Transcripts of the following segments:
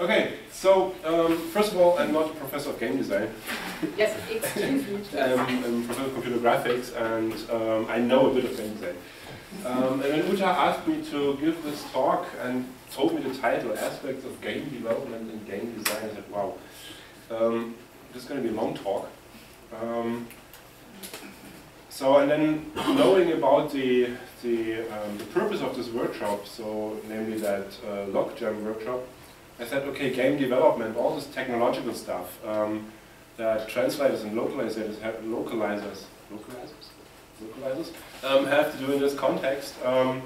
Okay, so um, first of all, I'm not a professor of game design. Yes, excuse me. um, I'm a professor of computer graphics, and um, I know a bit of game design. Um, and when Uta asked me to give this talk and told me the title, Aspects of Game Development and Game Design, I said, wow, um, this is going to be a long talk. Um, so, and then knowing about the, the, um, the purpose of this workshop, so namely that uh, LocJam workshop, I said, okay, game development, all this technological stuff um, translators and localizers have, localizers, localizers, localizers um, have to do in this context, um,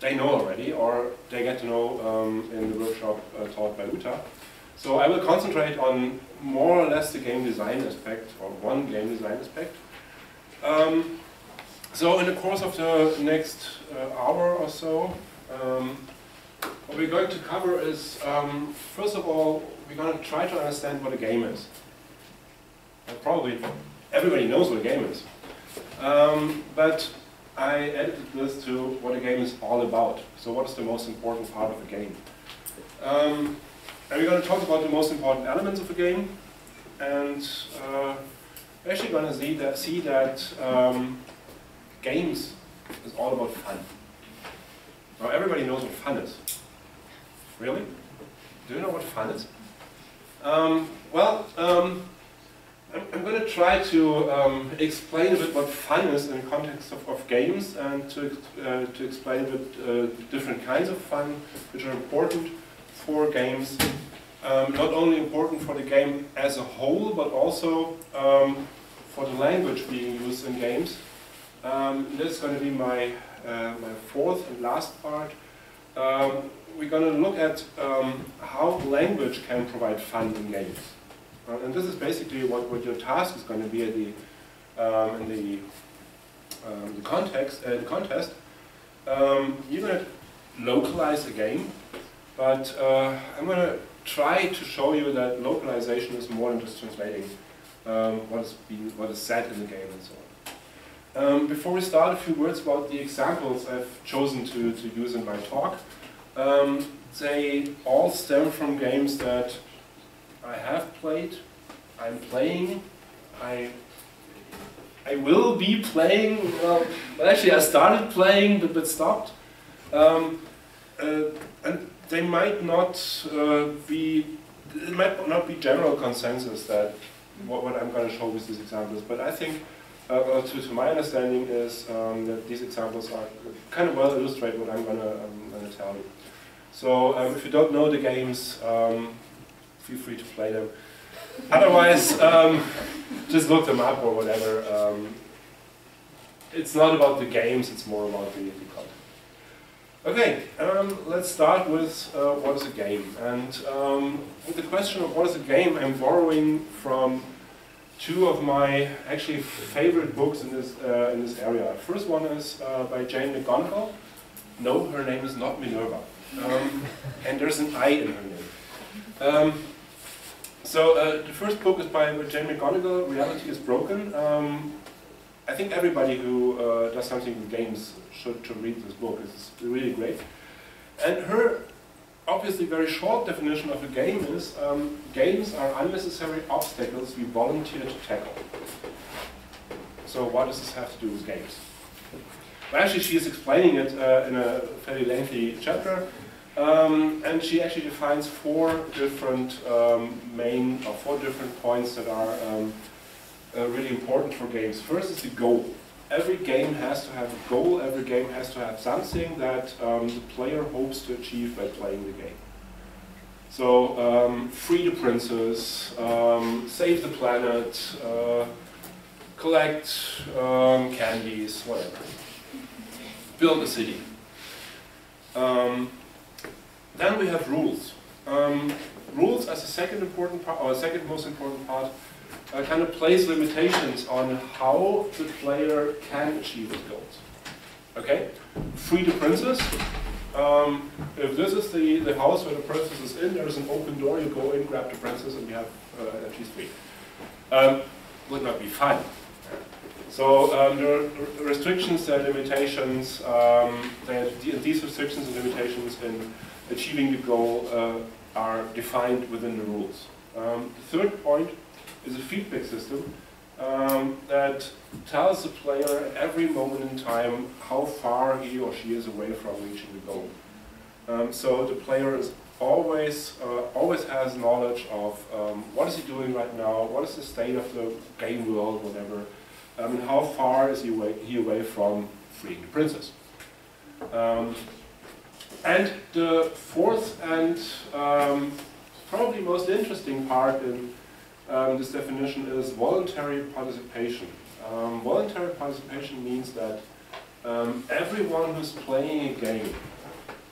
they know already, or they get to know um, in the workshop uh, taught by Uta. So I will concentrate on more or less the game design aspect, or one game design aspect. Um, so in the course of the next uh, hour or so, um, what we're going to cover is, um, first of all, we're going to try to understand what a game is. Probably everybody knows what a game is. Um, but I edited this to what a game is all about. So what is the most important part of a game? Um, and we're going to talk about the most important elements of a game. And uh, we're actually going to see that, see that um, games is all about fun. Now everybody knows what fun is. Really? Do you know what fun is? Um, well, um, I'm, I'm going to try to um, explain a bit what fun is in the context of, of games and to, uh, to explain a bit uh, different kinds of fun which are important for games. Um, not only important for the game as a whole, but also um, for the language being used in games. Um, this is going to be my, uh, my fourth and last part. Um, we're going to look at um, how language can provide fun in games. Uh, and this is basically what, what your task is going to be at the, um, in the, um, the context, uh, the contest. Um, you're going to localize a game, but uh, I'm going to try to show you that localization is more than just translating um, what, is being, what is said in the game and so on. Um, before we start, a few words about the examples I've chosen to, to use in my talk. Um, they all stem from games that I have played, I'm playing, I I will be playing, well, actually I started playing but, but stopped. Um, uh, and they might not uh, be, it might not be general consensus that what, what I'm going to show with these examples, but I think, uh, well, to, to my understanding is um, that these examples are kind of well illustrate what I'm going um, to tell you. So um, if you don't know the games, um, feel free to play them. Otherwise, um, just look them up or whatever. Um, it's not about the games, it's more about the, the content. Okay, um, let's start with uh, what is a game. And um, with the question of what is a game, I'm borrowing from two of my actually favorite books in this, uh, in this area. First one is uh, by Jane McGonigal. No, her name is not Minerva. Um, and there's an I in her name. Um, so uh, the first book is by Jane McGonigal, Reality is Broken. Um, I think everybody who uh, does something with games should, should read this book. It's really great. And her obviously very short definition of a game is um, games are unnecessary obstacles we volunteer to tackle. So what does this have to do with games? Well, actually, she is explaining it uh, in a fairly lengthy chapter, um, and she actually defines four different um, main, or four different points that are um, uh, really important for games. First is the goal. Every game has to have a goal, every game has to have something that um, the player hopes to achieve by playing the game. So, um, free the princess, um, save the planet, uh, collect candies, whatever build a city. Um, then we have rules. Um, rules as a second important part, or second most important part, uh, kind of place limitations on how the player can achieve his goals. Okay? Free the princess. Um, if this is the, the house where the princess is in, there's an open door, you go in, grab the princess, and you have uh, she's free. Um, would not be fun. So um, there are restrictions, there are limitations, um, these restrictions and limitations in achieving the goal uh, are defined within the rules. Um, the third point is a feedback system um, that tells the player every moment in time how far he or she is away from reaching the goal. Um, so the player is always uh, always has knowledge of um, what is he doing right now, what is the state of the game world, whatever, um, and how far is he away, he away from freeing the princess. Um, and the fourth and um, probably most interesting part in um, this definition is voluntary participation. Um, voluntary participation means that um, everyone who's playing a game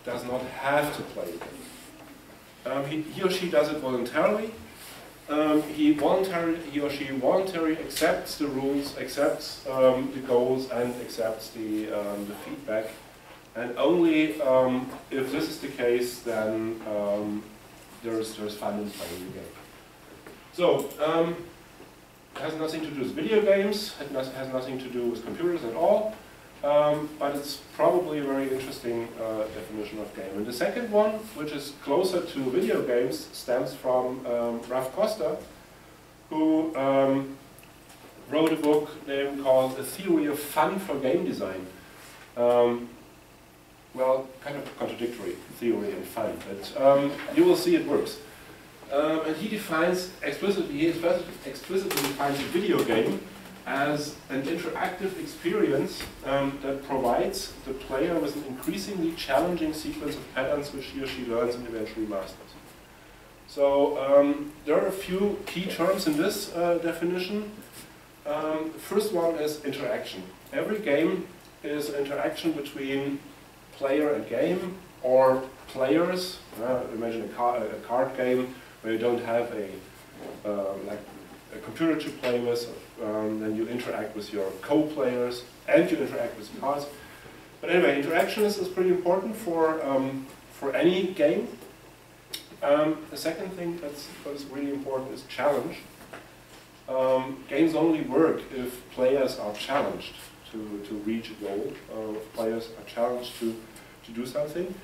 does not have to play game. Um, he, he, or she does it voluntarily. Um, he, voluntary, he or she voluntarily accepts the rules, accepts um, the goals, and accepts the, the feedback. And only if this is the case, then there's, there's fun in playing the game. So, um, it has nothing to do with video games, it has nothing to do with computers at all, um, but it's probably a very interesting uh, definition of game. And the second one, which is closer to video games, stems from um, Ralph Koster, who um, wrote a book named called A Theory of Fun for Game Design. Um, well, kind of contradictory, theory and fun, but um, you will see it works. Um, and he defines explicitly, he explicitly defines a video game as an interactive experience um, that provides the player with an increasingly challenging sequence of patterns which he or she learns and eventually masters. So um, there are a few key terms in this uh, definition. Um, first one is interaction. Every game is an interaction between player and game or players. Uh, imagine a, car a card game where you don't have a uh, like a computer to play with, um, then you interact with your co-players and you interact with cards. But anyway, interaction is, is pretty important for um, for any game. Um, the second thing that's, that's really important is challenge. Um, games only work if players are challenged to, to reach a goal, uh, if players are challenged to, to do something,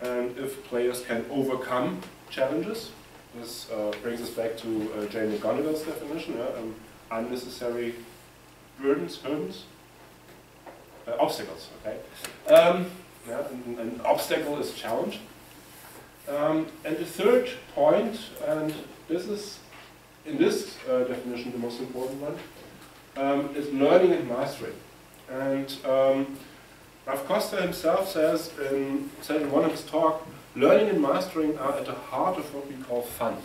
and if players can overcome challenges, this uh, brings us back to uh, Jane McGonigal's definition, yeah? um, unnecessary burdens, burdens, uh, obstacles, okay? Um, yeah, an, obstacle is challenge. Um, and the third point, and this is, in this uh, definition, the most important one, um, is learning and mastering. And um, Ralph Koster himself says in, said in one of his talks, Learning and mastering are at the heart of what we call fun.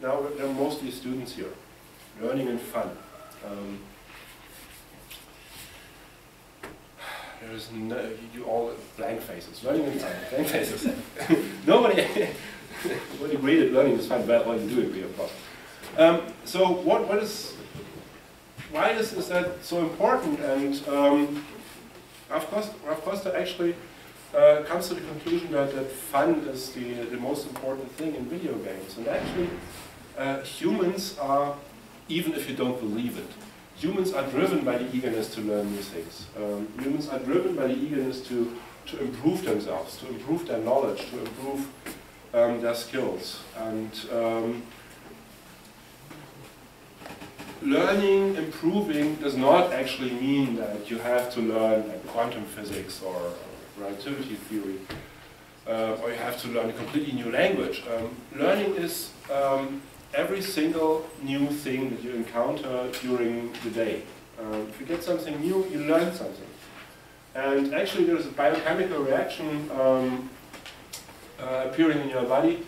Now, there are mostly students here. Learning and fun. Um, there's no, you all blank faces. Learning and fun, blank faces. Nobody, nobody agreed that learning is fun, but well, you do agree, of course. Um, so, what, what is, why is, is that so important? And um, Ralph Koster, Ralph Koster actually uh, comes to the conclusion that, that fun is the, the most important thing in video games. And actually, uh, humans are, even if you don't believe it, humans are driven by the eagerness to learn new things. Um, humans are driven by the eagerness to, to improve themselves, to improve their knowledge, to improve um, their skills. And um, learning, improving does not actually mean that you have to learn like quantum physics or relativity theory, uh, or you have to learn a completely new language. Um, learning is um, every single new thing that you encounter during the day. Um, if you get something new, you learn something. And actually there's a biochemical reaction um, uh, appearing in your body.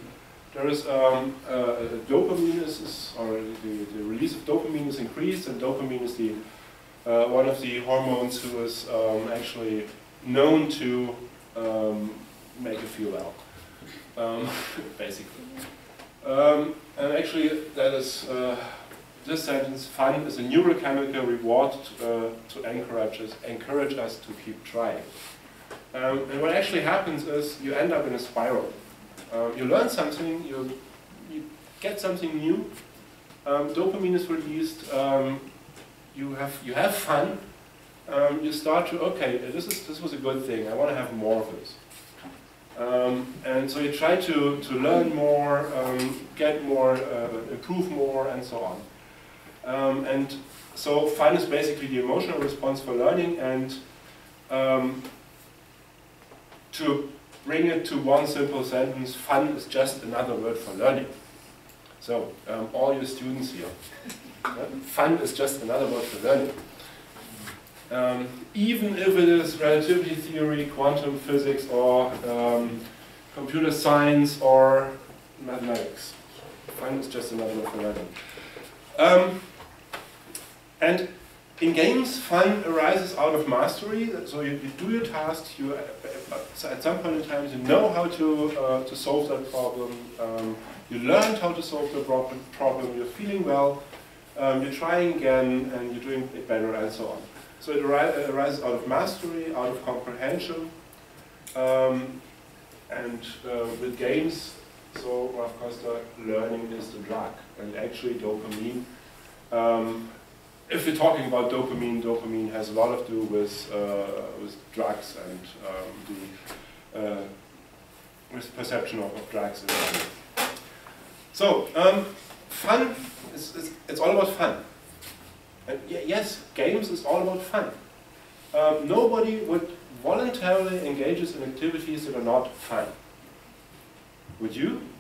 There is um, uh, dopamine is, is or the, the, release of dopamine is increased, and dopamine is the uh, one of the hormones who is um, actually known to um, make feel well, um, basically. Um, and actually, that is uh, this sentence: "Fun is a neurochemical reward uh, to encourage us, encourage us to keep trying." Um, and what actually happens is you end up in a spiral. Um, you learn something, you you get something new. Um, dopamine is released. you have you have fun, um, you start to, okay, this, is, this was a good thing, I want to have more of this. Um, and so you try to, to learn more, um, get more, uh, improve more, and so on. Um, and so fun is basically the emotional response for learning, and um, to bring it to one simple sentence, fun is just another word for learning. So, um, all your students here, fun is just another word for learning. Um, even if it is relativity theory, quantum physics, or um, computer science, or mathematics. Fun is just another word for learning. Um, and in games, fun arises out of mastery. So you, you do your tasks. You uh, at some point in time you know how to uh, to solve that problem. Um, you learned how to solve the problem. You're feeling well. Um, you're trying again, and you're doing it better, and so on. So it, arises out of mastery, out of comprehension, um, and uh, with games. So course, the learning is the drug, and actually dopamine. Um, if we're talking about dopamine, dopamine has a lot of do with, uh, with drugs and um, the uh, with perception of, of drugs. So, um, fun, is, is, it's all about fun. And yes, games is all about fun. Um, nobody would voluntarily engages in activities that are not fun. Would you?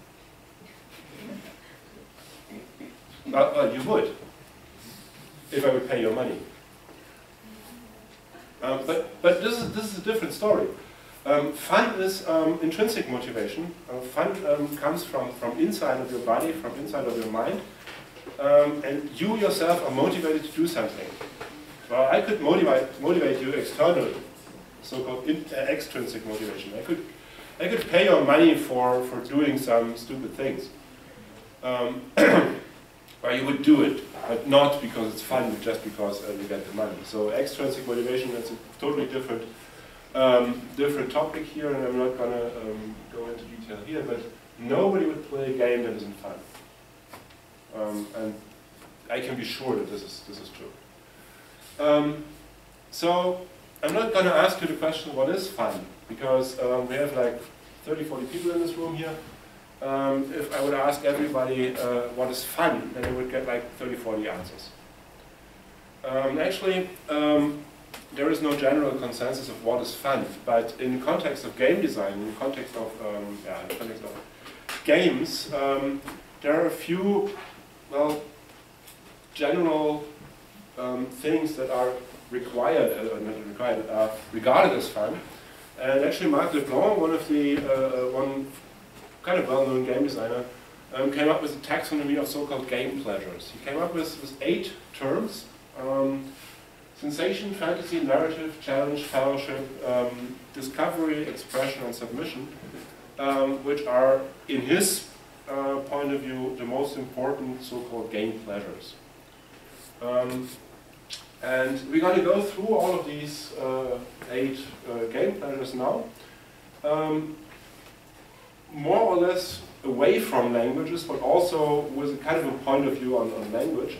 Uh, well, you would if I would pay your money. Um, but but this, is, this is a different story. Um, fun is um, intrinsic motivation. Uh, fun um, comes from, from inside of your body, from inside of your mind. Um, and you yourself are motivated to do something. Well, I could motivate, motivate you externally, so-called uh, extrinsic motivation. I could, I could pay your money for, for doing some stupid things. Um, you would do it but not because it's fun, but just because uh, you get the money. So extrinsic motivation, that's a totally different um, different topic here, and I'm not going to um, go into detail here, but nobody would play a game that isn't fun. Um, and I can be sure that this is, this is true. Um, so I'm not going to ask you the question, what is fun? Because um, we have like 30, 40 people in this room here um, if I would ask everybody uh, what is fun, then you would get like 30, 40 answers. Um, actually, um, there is no general consensus of what is fun, but in the context of game design, in context of, yeah, in context of games, there are a few, well, general um, things that are required, uh, not required, uh, regarded as fun. And actually, Marc Leblanc, one of the uh, uh one kind of well-known game designer, um, came up with a taxonomy of so-called game pleasures. He came up with, with eight terms, um, sensation, fantasy, narrative, challenge, fellowship, um, discovery, expression, and submission, um, which are, in his uh, point of view, the most important so-called game pleasures. Um, and we're going to go through all of these uh, eight uh, game pleasures now. Um, more or less away from languages, but also with a kind of a point of view on, on language.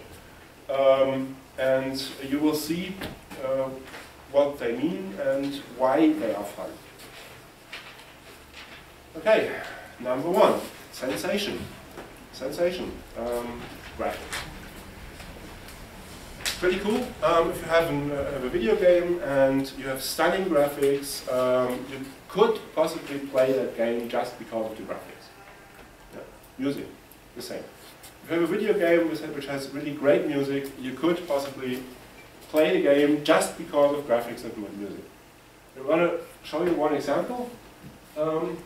Um, and you will see uh, what they mean and why they are fun. Okay, number one, sensation. Sensation, um, graphics. Pretty cool. Um, if you have, an, uh, have, a video game and you have stunning graphics, um, you could possibly play that game just because of the graphics. Yeah. Music, the same. If you have a video game which has really great music, you could possibly play the game just because of graphics and good music. I want to show you one example. Um,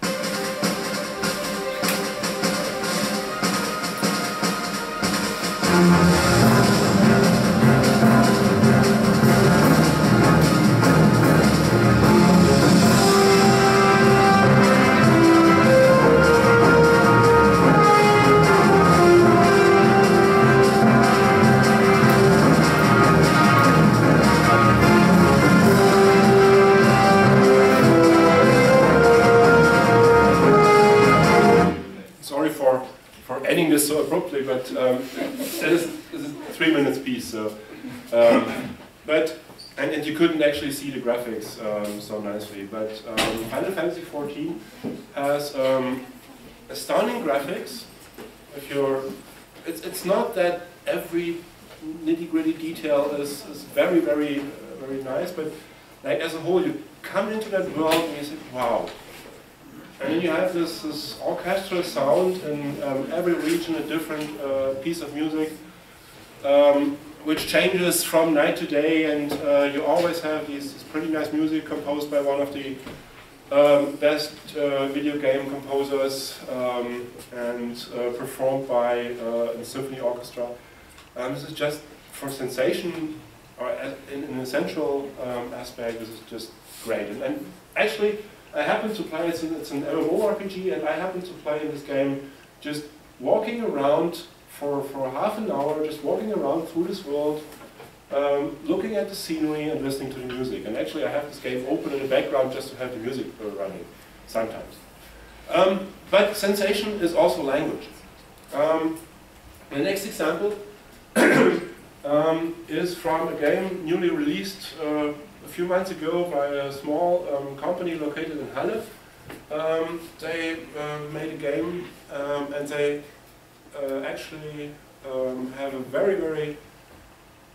but um, it is, is a three minutes piece. So, um, but and, and you couldn't actually see the graphics um, so nicely. But um, Final Fantasy XIV has um, astounding graphics. If you're, it's, it's not that every nitty gritty detail is, is very, very, uh, very nice, but like as a whole, you come into that world and you say, wow. And then you have this, this orchestral sound in um, every region, a different uh, piece of music. Um, which changes from night to day, and uh, you always have these, this pretty nice music composed by one of the um, best uh, video game composers um, and uh, performed by uh, a symphony orchestra. Um, this is just for sensation, or in an essential um, aspect, this is just great. And, and, actually, I happen to play, it's an, it's an and I happen to play in this game just walking around for, for half an hour just walking around through this world, um, looking at the scenery and listening to the music. And actually I have this game open in the background just to have the music running sometimes. Um, but sensation is also language. Um, the next example um, is from a game newly released uh, a few months ago by a small um, company located in Halle. Um, they uh, made a game and they uh, actually um, have a very, very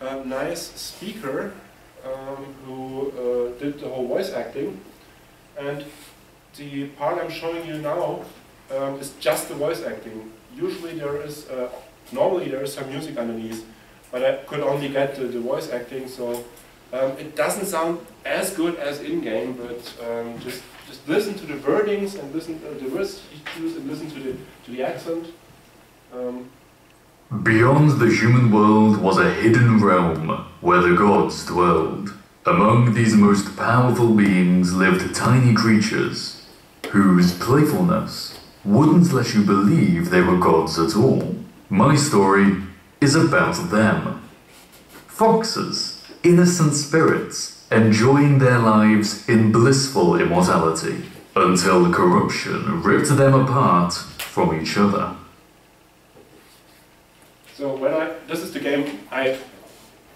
uh, nice speaker um, who uh, did the whole voice acting. And the part I'm showing you now um, is just the voice acting. Usually there is, uh, normally there is some music underneath, but I could only get the, the voice acting, so um, it doesn't sound as good as in-game, but um, just just listen to the wordings and listen to the words he choose and listen to the to the accent. Um, Beyond the human world was a hidden realm where the gods dwelled. Among these most powerful beings lived tiny creatures whose playfulness wouldn't let you believe they were gods at all. My story is about them. Foxes, innocent spirits, enjoying their lives in blissful immortality until corruption ripped them apart from each other. So when I, this is the game I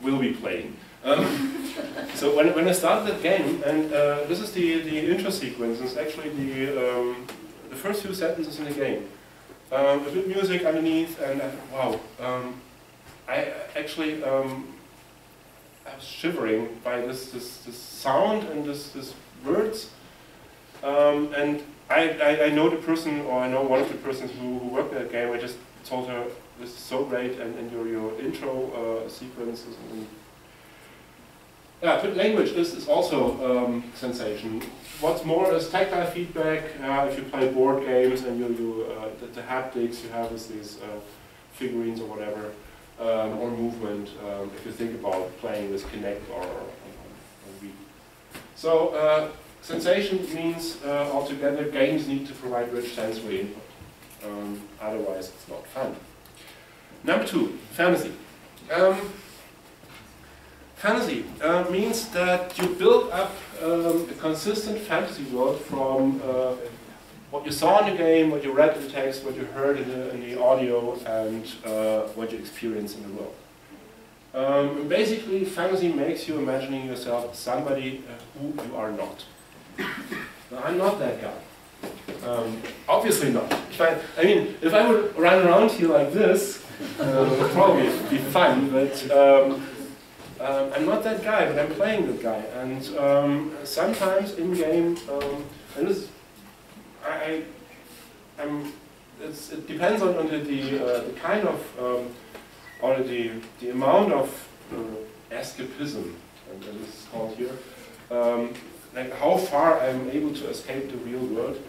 will be playing. Um, so when, when I start that game, and uh, this is the, the intro sequence, it's actually the, um, the first few sentences in the game. Um, a bit music underneath, and I, wow, um, I actually um, I was shivering by this, this, this sound and this, this words. Um, and I, I, know the person, or I know one of the persons who, who worked at that game, I just told her, this is so great, and, and your, your intro uh, sequences. Yeah, language is, is also um, sensation. What's more is tactile feedback. Uh, if you play board games and you, you uh, the, the, haptics you have is these uh, figurines or whatever, um, or movement. Um, if you think about playing with Kinect or, or, or Wii. So uh, sensation means uh, altogether games need to provide rich sensory input. Um, otherwise, it's not fun. Number two, fantasy. Um, fantasy uh, means that you build up um, a consistent fantasy world from uh, what you saw in the game, what you read in the text, what you heard in the, in the audio, and uh, what you experience in the world. Um, basically, fantasy makes you imagining yourself somebody uh, who you are not. I'm not that guy. Um, obviously not. I, I mean, if I would run around here like this, uh, probably be fun, but um, um, I'm not that guy, but I'm playing that guy. And um, sometimes in game, um, and this, I, I'm, it depends on, on the, the, uh, the kind of, um, or the, the amount of uh, escapism, and this called here, um, like how far I'm able to escape the real world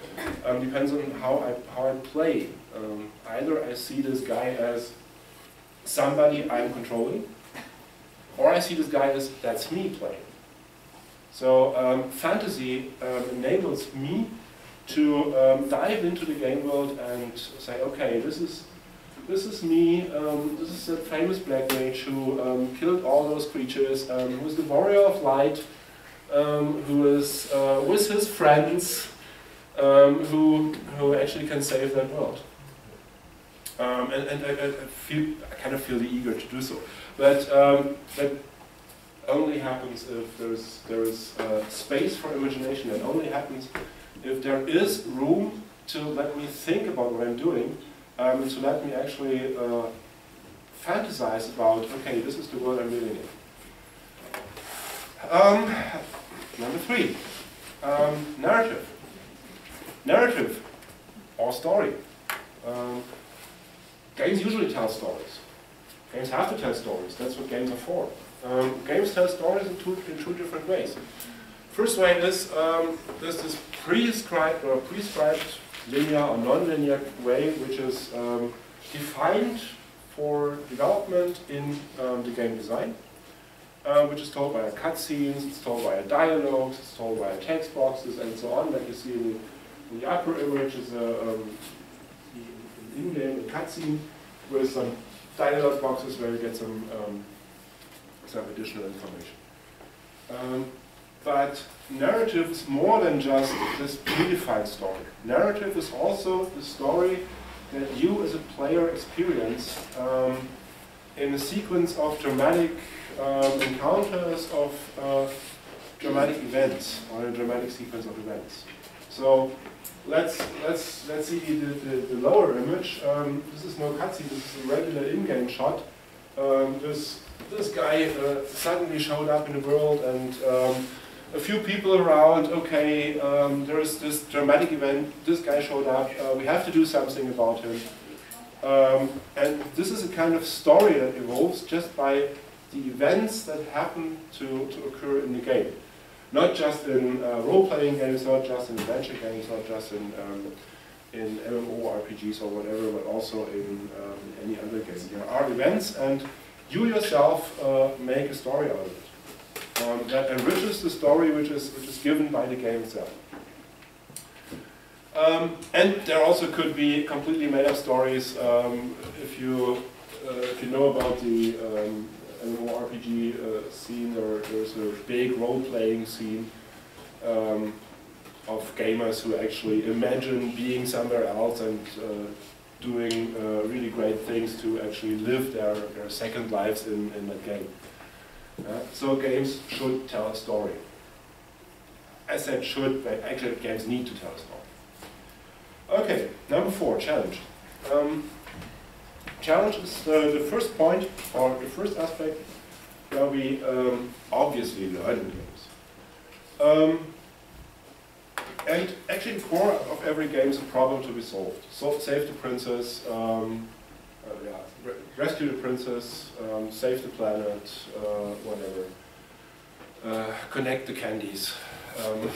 um, depends on how I how I play. Um, either I see this guy as somebody I'm controlling, or I see this guy as that's me playing. So um, fantasy um, enables me to um, dive into the game world and say, okay, this is this is me. Um, this is a famous black mage who killed all those creatures. who is the warrior of light um, who is uh, with his friends um, who, who actually can save that world. Um, and and I, I, feel, I kind of feel the eager to do so. But, um, but only happens if there's, there is uh, space for imagination. It only happens if there is room to let me think about what I'm doing, um, to let me actually uh, fantasize about, okay, this is the world I'm living in. Um, number three, um, narrative. Narrative or story. Um, games usually tell stories. Games have to tell stories. That's what games are for. Um, games tell stories in two, in two different ways. First way is um, there's this prescribed or prescribed linear or non-linear way which is um, defined for development in the game design, uh, which is told via cutscenes, it's told via dialogues, it's told via text boxes, and so on, like you see in, in the upper image is a, um, an in-game cutscene with some dialog boxes where you get some, um, some additional information. Um, but narrative is more than just this predefined story. Narrative is also the story that you as a player experience um, in a sequence of dramatic um, encounters of uh, dramatic events or a dramatic sequence of events. So let's let's let's see the, the, the lower image. Um, this is no cutscene. This is a regular in-game shot. Um, this this guy uh, suddenly showed up in the world and um, a few people around, okay, um, there is this dramatic event, this guy showed up, uh, we have to do something about him. Um, and this is a kind of story that evolves just by the events that happen to, to occur in the game. Not just in uh, role-playing games, not just in adventure games, not just in, um, in MMORPGs or whatever, but also in um, any other game. There are events and you yourself uh, make a story out of it um, that enriches the story which is, which is given by the game itself. Um, and there also could be completely made up stories um, if you uh, if you know about the um, MMORPG uh, scene, there, there's a big role-playing scene um, of gamers who actually imagine being somewhere else and uh, doing uh, really great things to actually live their, their second lives in, in that game. Uh, so games should tell a story. I said should, but actually games need to tell a story. Okay, number four, challenge. Um, challenge is the first point, or the first aspect, where we um, obviously learn games. Um, and actually the core of every game is a problem to be solved. So save the princess, um, uh, yeah, re rescue the princess, um, save the planet, uh, whatever. Uh, connect the candies. Um,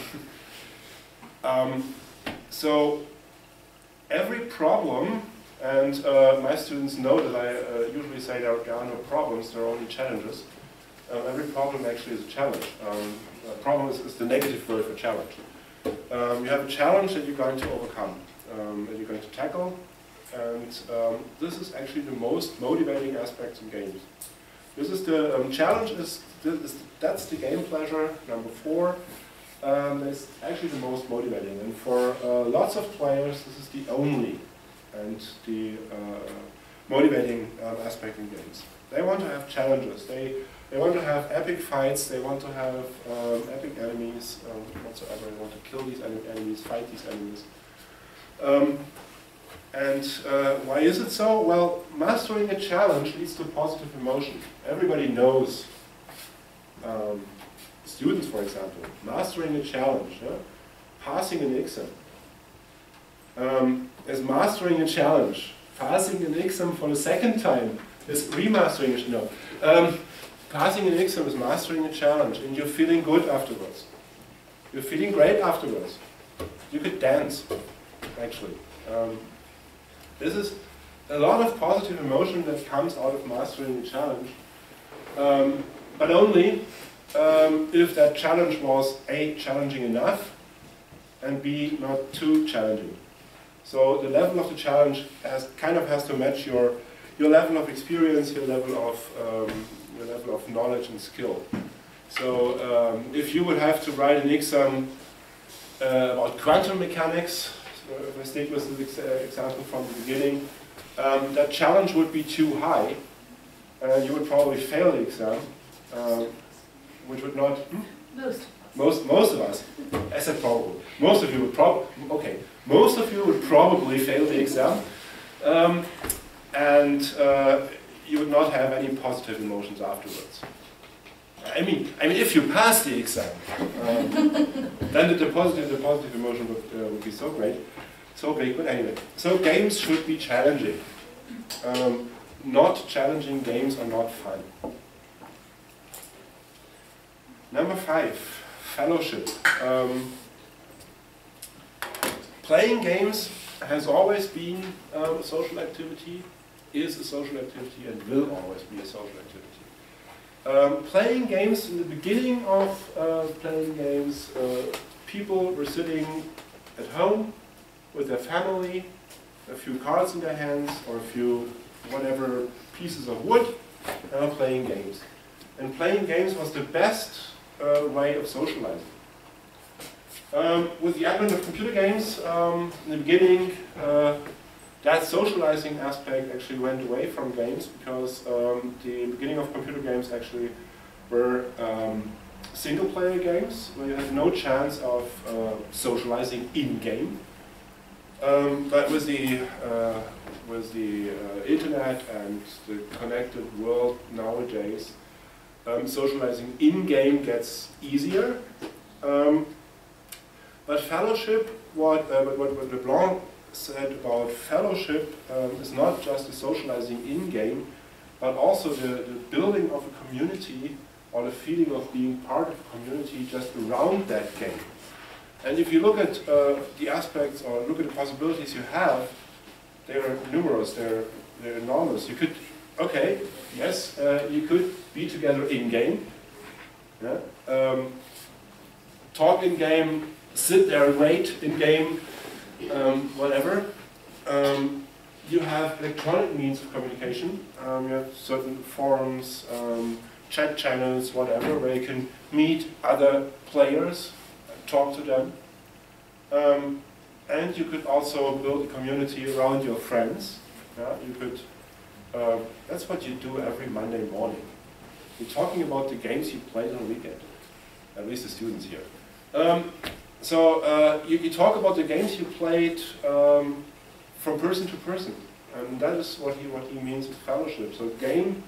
um, so every problem, and uh, my students know that I uh, usually say there, are no problems, there are only challenges. Um, every problem actually is a challenge. Um, a problem is, is, the negative word for challenge. Um, you have a challenge that you're going to overcome, that you're going to tackle, and um, this is actually the most motivating aspect in games. This is the um, challenge, is, is, that's the game pleasure, number four. Um, it's actually the most motivating. And for uh, lots of players, this is the only and the uh, motivating um, aspect in games. They want to have challenges. They, they want to have epic fights. They want to have um, epic enemies um, whatsoever. They want to kill these enemies, fight these enemies. Um, and uh, why is it so? Well, mastering a challenge leads to positive emotion. Everybody knows, um, students for example, mastering a challenge, yeah? passing an exam, um, is mastering a challenge. Passing an exam for the second time is remastering it. No. Um, passing an exam is mastering a challenge, and you're feeling good afterwards. You're feeling great afterwards. You could dance, actually. Um, this is a lot of positive emotion that comes out of mastering a challenge, um, but only um, if that challenge was A, challenging enough, and B, not too challenging. So the level of the challenge has, kind of has to match your, your level of experience, your level of, um, your level of knowledge and skill. So um, if you would have to write an exam uh, about quantum mechanics, if I stick with this example from the beginning, um, that challenge would be too high, and you would probably fail the exam. Um, which would not, hmm? Most. most, most of us, I said probably, most of you would probably, okay, most of you would probably fail the exam, um, and uh, you would not have any positive emotions afterwards. I mean, I mean, if you pass the exam, um, then the positive, the positive emotion would, uh, would be so great, so big. But anyway, so games should be challenging. Um, not challenging games are not fun. Number five, fellowship. Um, playing games has always been um, a social activity, is a social activity, and will always be a social activity. Um, playing games, in the beginning of uh, playing games, uh, people were sitting at home with their family, a few cards in their hands, or a few whatever pieces of wood, and playing games. And playing games was the best uh, way of socializing. Um, with the advent of computer games, um, in the beginning, uh, that socializing aspect actually went away from games because um, the beginning of computer games actually were um, single player games where you had no chance of uh, socializing in game. Um, but with the, uh, with the uh, internet and the connected world nowadays, um, socializing in game gets easier. Um, but fellowship, what, uh, what, what LeBlanc said about fellowship um, is not just the socializing in-game, but also the, the building of a community or the feeling of being part of a community just around that game. And if you look at uh, the aspects or look at the possibilities you have, they're numerous, they're, they're enormous. You could, okay, yes, uh, you could be together in-game, yeah? um, talk in-game, sit there and wait in-game, um, whatever. Um, you have electronic means of communication. Um, you have certain forums, um, chat channels, whatever, where you can meet other players, talk to them. Um, and you could also build a community around your friends. Yeah? You could, uh, that's what you do every Monday morning. You're talking about the games you played on the weekend, at least the students here. So uh, you, you, talk about the games you played um, from person to person, and that is what he what he means with fellowship. So game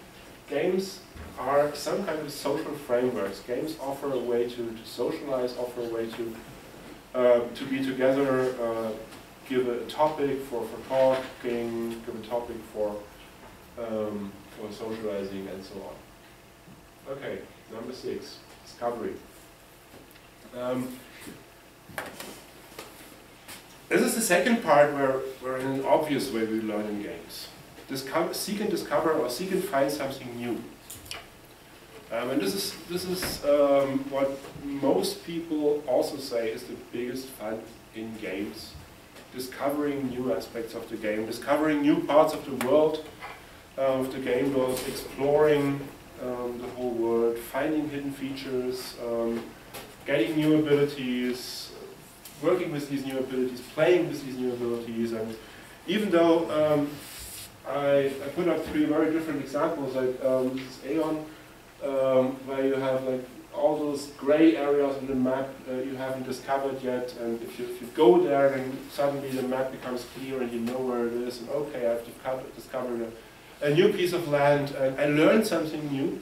games are some kind of social frameworks. Games offer a way to, to socialize, offer a way to uh, to be together, uh, give a topic for, for talking, give a topic for um, for socializing, and so on. Okay, number six, discovery. Um, this is the second part where, where in an obvious way we learn in games. Discover, seek and discover or seek and find something new. Um, and this is, this is um, what most people also say is the biggest fun in games. Discovering new aspects of the game, discovering new parts of the world uh, of the game world, exploring um, the whole world, finding hidden features, um, getting new abilities, working with these new abilities, playing with these new abilities, and even though um, I, I, put up three very different examples, like um, this is Aeon, um, where you have like all those gray areas on the map uh, you haven't discovered yet, and if you, if you go there, then suddenly the map becomes clear and you know where it is, and okay, I've discovered a, a new piece of land, and I learned something new,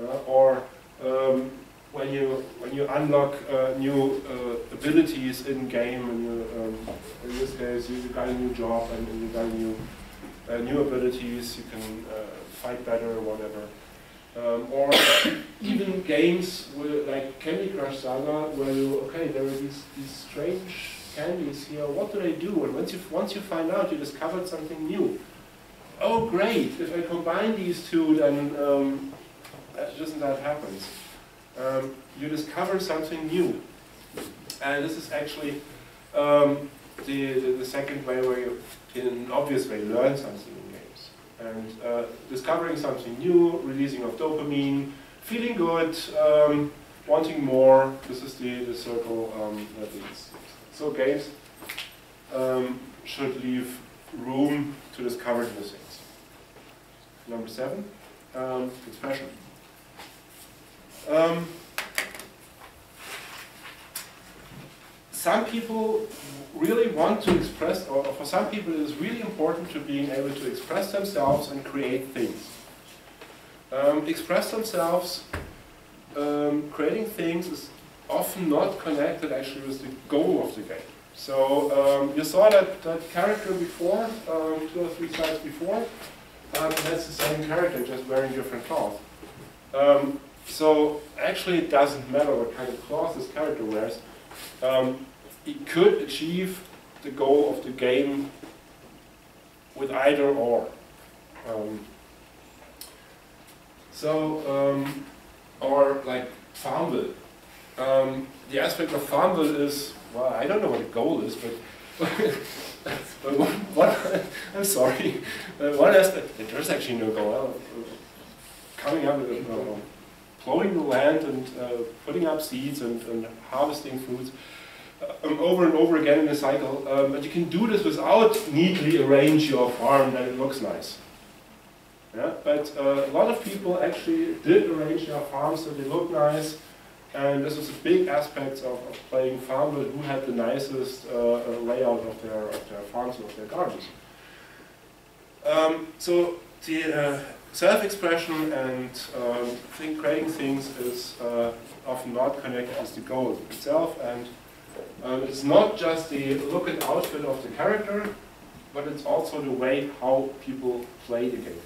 uh, or um, when you when you unlock uh, new uh, abilities in game, and um, in this case you, got a new job and, and you got new uh, new abilities, you can uh, fight better or whatever. Um, or even games like Candy Crush Saga, where you okay, there are these these strange candies here. What do they do? And once you once you find out, you discovered something new. Oh, great! If I combine these two, then um, that, not that happens um, you discover something new. And this is actually um, the, the, the, second way where you, in an obvious way, learn something in games. And uh, discovering something new, releasing of dopamine, feeling good, um, wanting more, this is the, the circle um, that leads. So games um, should leave room to discover new things. Number seven, um, expression. Um, some people really want to express, or for some people it is really important to being able to express themselves and create things. Um, express themselves, um, creating things is often not connected actually with the goal of the game. So um, you saw that, that character before, um, two or three slides before. Um, that's the same character, just wearing different cloth. Um, so actually it doesn't matter what kind of cloth this character wears. Um, it could achieve the goal of the game with either or. Um, so, or like Farmville. Um, the aspect of Farmville is, well, I don't know what the goal is, but, one, one, I'm sorry, uh, one aspect, there's actually no goal. Coming up with, plowing the land and uh, putting up seeds and, and harvesting fruits uh, um, over and over again in a cycle. Um, but you can do this without neatly arrange your farm that it looks nice. Yeah? But uh, a lot of people actually did arrange their farms so they look nice and this was a big aspect of, of playing Farmville, who had the nicest uh, uh, layout of their, of their farms of their gardens. Um, so the uh, self-expression and um, think, creating things is uh, often not connected with the goal itself, and um, it's not just the look and outfit of the character, but it's also the way how people play the game.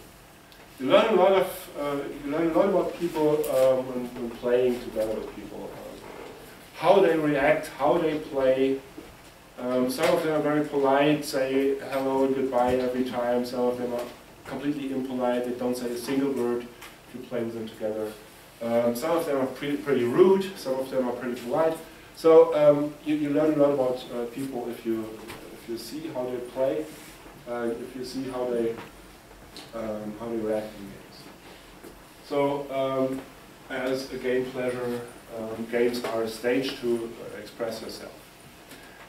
You learn a lot of uh, you learn a lot about people um, when, when, playing together with people. Um, how they react, how they play. Um, some of them are very polite, say hello and goodbye every time. Some of them are completely impolite. They don't say a single word if you play with them together. Um, some of them are pretty, pretty rude. Some of them are pretty polite. So um, you, you learn a lot about uh, people if you if you see how they play, uh, if you see how they um, how we react in games. So um, as a game pleasure, um, games are a stage to uh, express yourself.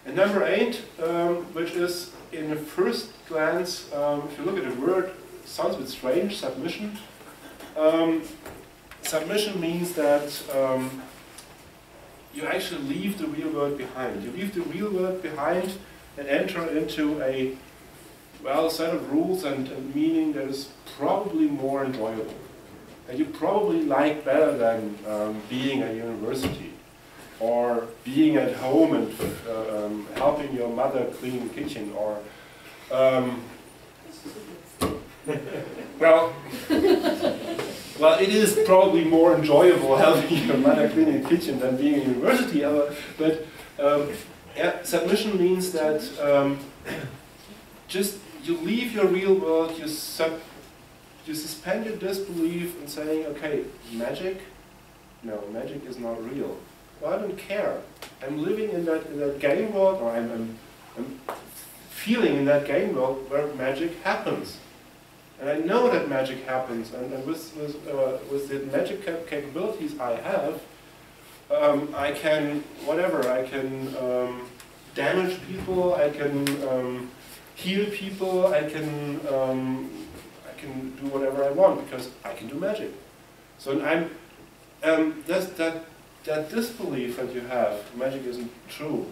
And number eight, um, which is in the first glance, if you look at the word, sounds a bit strange, submission. Um, submission means that you actually leave the real world behind. You leave the real world behind and enter into a well, set of rules and, and meaning that is probably more enjoyable. And you probably like better than um, being at university or being at home and uh, um, helping your mother clean the kitchen or um, well well it is probably more enjoyable having mother clean the kitchen than being in university but um, yeah, submission means that um, just you leave your real world, you, sub, you suspend your disbelief in saying, okay, magic? No, magic is not real. Well, I don't care. I'm living in that, in that game world, or I'm, I'm, I'm feeling in that game world where magic happens. And I know that magic happens, and, and with, with, uh, with the magic cap capabilities I have, um, I can, whatever, I can um, damage people, I can um, heal people, I can, um, I can do whatever I want because I can do magic. So I'm, um, that, that, that disbelief that you have, magic isn't true,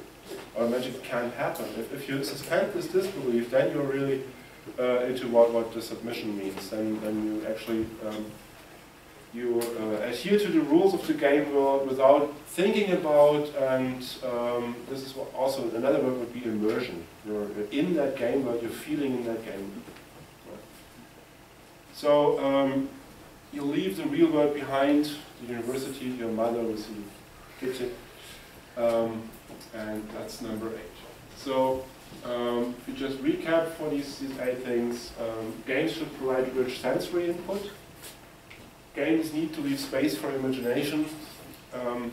or magic can't happen, if, if you suspend this disbelief, then you're really uh, into what, what the submission means, then, then you actually um, you uh, adhere to the rules of the game world without thinking about, and um, this is also another word would be immersion. You're in that game world, you're feeling in that game. So um, you leave the real world behind, the university, your mother with the kitchen, um, and that's number eight. So um, if you just recap for these, these eight things, um, games should provide rich sensory input. Games need to leave space for imagination, um,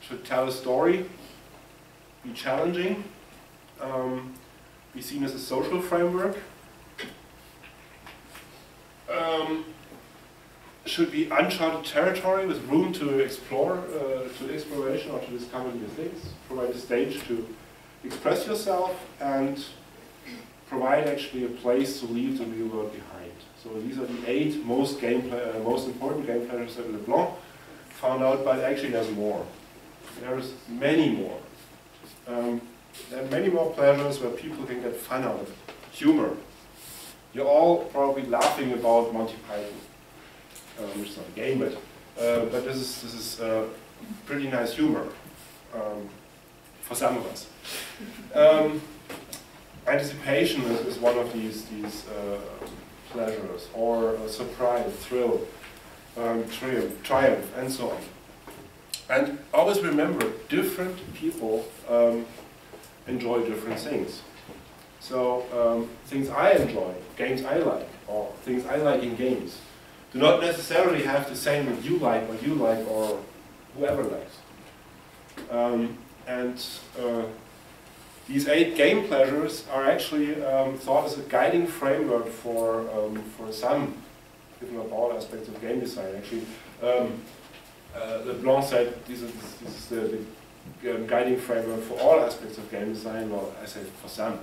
should tell a story, be challenging, um, be seen as a social framework, um, should be uncharted territory with room to explore, uh, to exploration or to discover new things, provide a stage to express yourself, and provide actually a place to leave the real world behind. So these are the eight most game uh, most important game pleasures that LeBlanc. found out, but actually there's more. There's many more. Um, there are many more pleasures where people can get fun out of it. Humor. You're all probably laughing about Monty Python, um, which is not a game, but uh, but this is this is uh, pretty nice humor um, for some of us. Um, anticipation is, is, one of these these uh, pleasures, or surprise, thrill, um, triumph, triumph, and so on. And always remember, different people um, enjoy different things. So um, things I enjoy, games I like, or things I like in games, do not necessarily have the same that you like, or you like, or whoever likes. Um, and uh, these eight game pleasures are actually um, thought as a guiding framework for, um, for some, if not all, aspects of game design. Actually, um, uh, LeBlanc said this is, this is the, the um, guiding framework for all aspects of game design, or I say for some.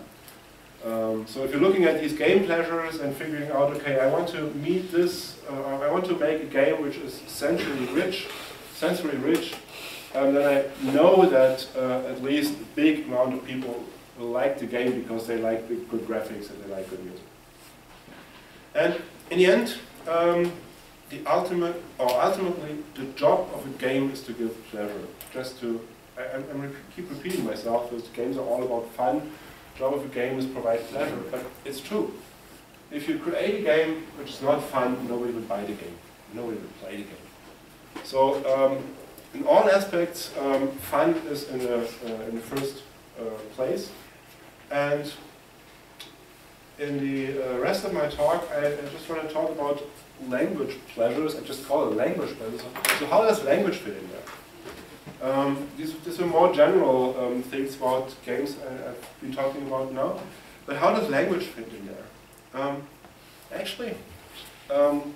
Um, so if you're looking at these game pleasures and figuring out, okay, I want to meet this, uh, I want to make a game which is sensory rich, sensory rich, and then I know that uh, at least a big amount of people will like the game because they like the good graphics and they like good music. And in the end, um, the ultimate, or ultimately, the job of a game is to give pleasure. Just to, I, I, I keep repeating myself, because games are all about fun. The job of a game is provide pleasure, but it's true. If you create a game which is not fun, nobody would buy the game. Nobody would play the game. So um, in all aspects, um, fun is in the, uh, in the first uh, place. And in the uh, rest of my talk, I, I, just want to talk about language pleasures. I just call it language pleasures. So how does language fit in there? Um, these, these are more general um, things about games I, have been talking about now. But how does language fit in there? Um, actually, um,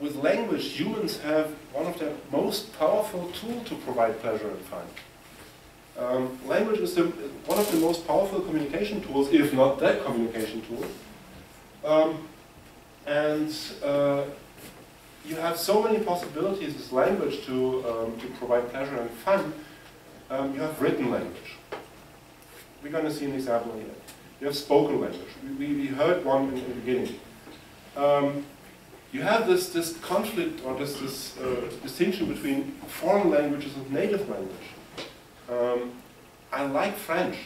with language, humans have one of the most powerful tools to provide pleasure and fun. Um, language is the, one of the most powerful communication tools, if not that communication tool. Um, and uh, you have so many possibilities with language to, um, to provide pleasure and fun. Um, you have written language. We're going to see an example here. You have spoken language. We, we, heard one in, the beginning. You have this, this conflict or this, this uh, distinction between foreign languages and native language. Um, I like French,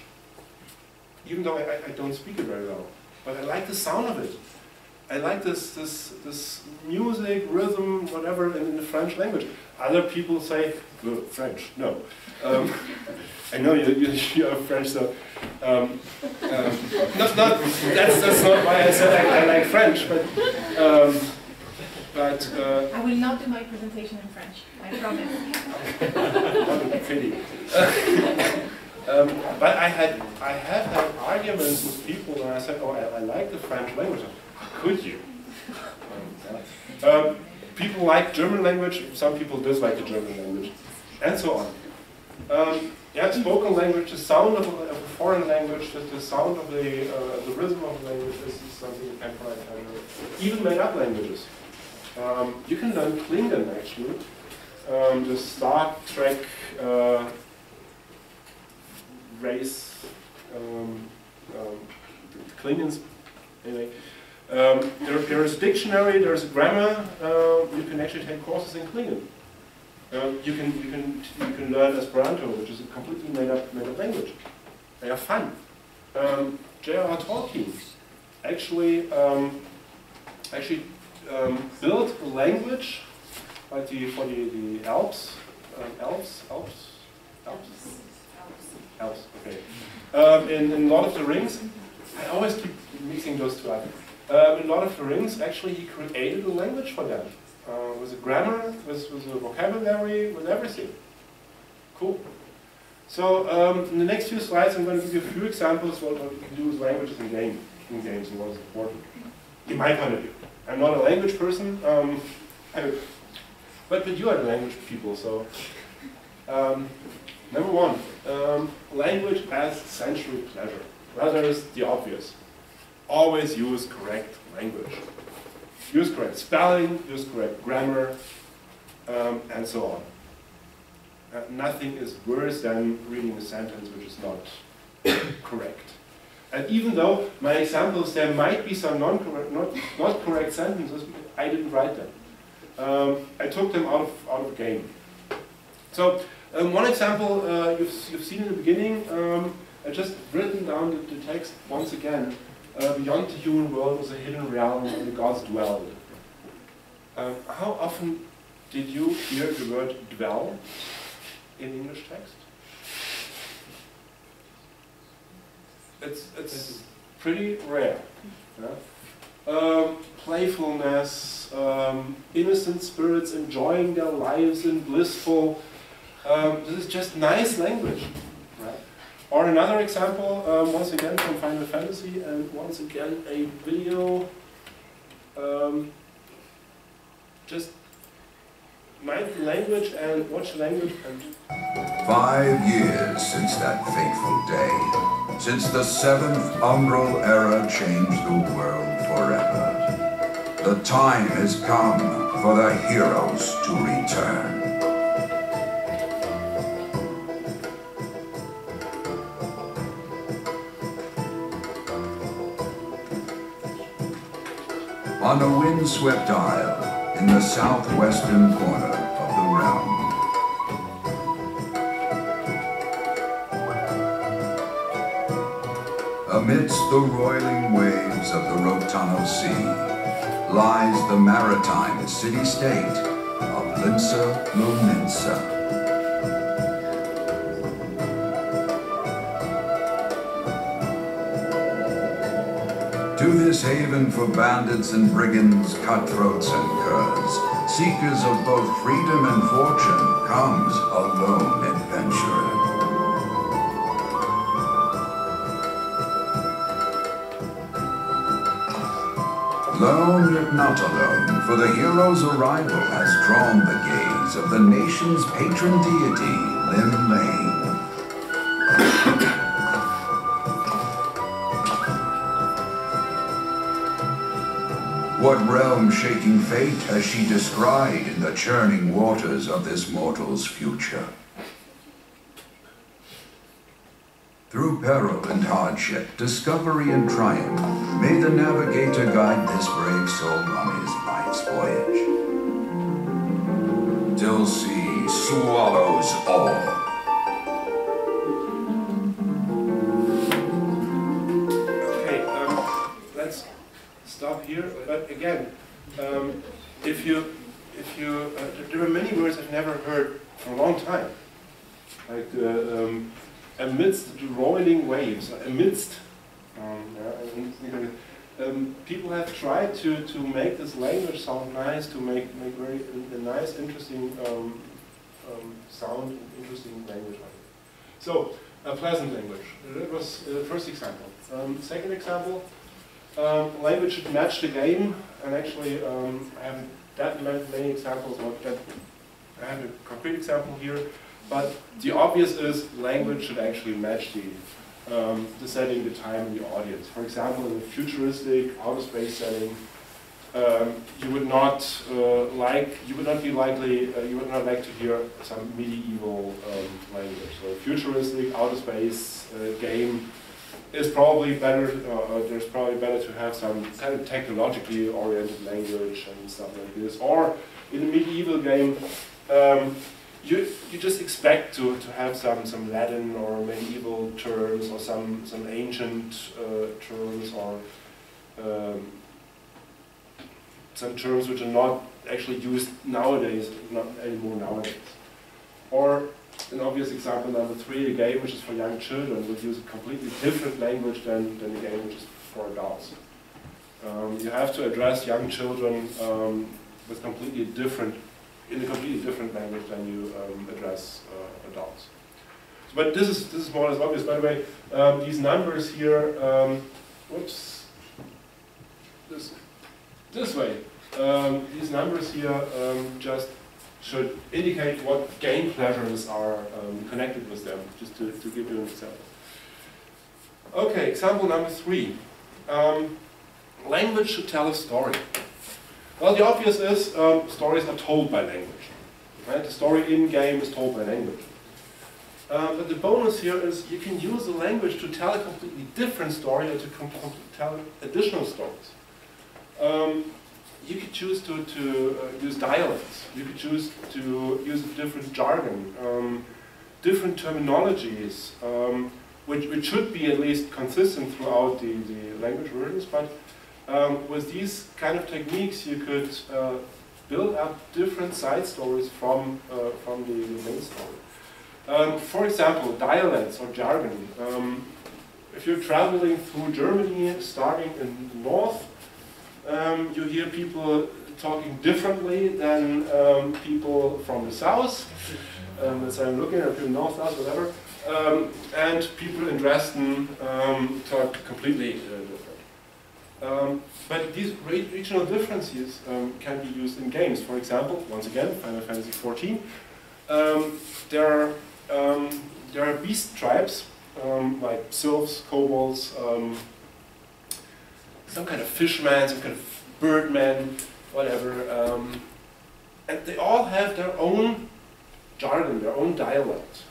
even though I, I, don't speak it very well, but I like the sound of it. I like this, this, this music, rhythm, whatever in, in the French language. Other people say, well, French, no. Um, I know you, you, you are French, so um, um, not, not, that's, that's not why I said I, I like French, but um, but uh, I will not do my presentation in French. I promise. pity. um, but I had I have had arguments with people when I said, "Oh, I, I like the French language." Could you? Um, people like German language. Some people dislike the German language, and so on. Um, yeah, spoken language, the sound of a, of a foreign language, the, the sound of the uh, the rhythm of the language is something you can't provide. Even made up languages. Um, you can learn Klingon actually. Um, the Star Trek uh, race, um, um Klingons, anyway. Um, there, there is a dictionary, there is a grammar, uh, you can actually take courses in Klingon. Um, you can you can you can learn Esperanto, which is a completely made up made up language. They are fun. Um, J.R.R. Tolkien actually um, actually um, built a language like the, for the, the Alps, um, Alps, Alps, Alps, Alps, okay. Um, in, in Lord of the Rings, I always keep mixing those two up. Um, in Lord of the Rings, actually, he created a language for them uh, with a grammar, with, with a vocabulary, with everything. Cool. So um, in the next few slides, I'm going to give you a few examples of what you can do with languages in, game, in games and what is important, in my point of view. I'm not a language person, um, but, but you are the language people, so. Um, number one, um, language as sensory pleasure. There is the obvious. Always use correct language. Use correct spelling, use correct grammar, um, and so on. Uh, nothing is worse than reading a sentence which is not correct. And even though my examples, there might be some non-correct, not, not correct sentences, I didn't write them. Um, I took them out of, out of game. So um, one example uh, you've, you've seen in the beginning, um, I just written down the, the text once again. Uh, beyond the human world was a hidden realm where the gods dwelled. Um, how often did you hear the word dwell in English text? It's, it's pretty rare. Yeah? Um, playfulness, um, innocent spirits enjoying their lives in blissful. Um, this is just nice language. Right? Or another example, um, once again from Final Fantasy, and once again a video. Um, just mind language and watch language and Five years since that fateful day, since the seventh Umbral era changed the world forever. The time has come for the heroes to return. On a windswept isle in the southwestern corner Amidst the roiling waves of the Rhotano Sea lies the maritime city-state of Limsa Lominsa. To this haven for bandits and brigands, cutthroats and curs, seekers of both freedom and fortune, comes a lone adventurer. Lone yet not alone, for the hero's arrival has drawn the gaze of the nation's patron deity, Llymlaen. What realm-shaking fate has she descried in the churning waters of this mortal's future? Through peril and hardship, discovery and triumph, may the navigator guide this brave soul on his life's voyage. Till sea swallows all. Okay, um, let's stop here. But again, um, if you, if you, uh, there- there are many words I've never heard for a long time, like uh, um, amidst the roiling waves, amidst. Um, um, people have tried to, to make this language sound nice, to make, make very a, nice, interesting um, um, sound, interesting language. So, a pleasant language. That was uh, the first example. Um, second example, um, language should match the game, and actually I haven't that many, examples, not that I have a concrete example here, but the obvious is language should actually match the, um, the setting, the time, and the audience. For example, in a futuristic outer space setting, um, you would not uh, like, you would not be likely, uh, you would not like to hear some medieval um, language. So a futuristic outer space uh, game is probably better, uh, uh, there's probably better to have some kind of technologically oriented language and stuff like this. Or in a medieval game, um, you, you just expect to, to have some, some Latin or medieval terms or some, some ancient uh, terms or um, some terms which are not actually used nowadays, not anymore nowadays. Or an obvious example number three, a game which is for young children would use a completely different language than, than a game which is for adults. Um, you have to address young children um, with completely different, in a completely different language than you um, address uh, adults. But this is this is more or less obvious. By the way, um, these numbers here, um, whoops, this this way. Um, these numbers here um, just should indicate what game pleasures are um, connected with them, just to, to give you an example. Okay, example number three. Language should tell a story. Well, the obvious is um, stories are told by language. Right? The story in-game is told by language. Uh, but the bonus here is you can use the language to tell a completely different story or to tell additional stories. Um, you could choose to, to uh, use dialects. You could choose to use different jargon, um, different terminologies, um, which, which should be at least consistent throughout the, the language versions. But um, with these kind of techniques, you could uh, build up different side stories from, uh, from the, main story. Um, for example, dialects or jargon. Um, if you're traveling through Germany, starting in the north, um, you hear people talking differently than um, people from the south. Um, as I'm looking at people north, south, whatever. And people in Dresden talk completely uh. Um, but these regional differences um, can be used in games. For example, once again, Final Fantasy XIV. there are there are beast tribes like sylphs, kobolds, some kind of fishman, some kind of birdman, whatever. Um, and they all have their own jargon, their own dialect.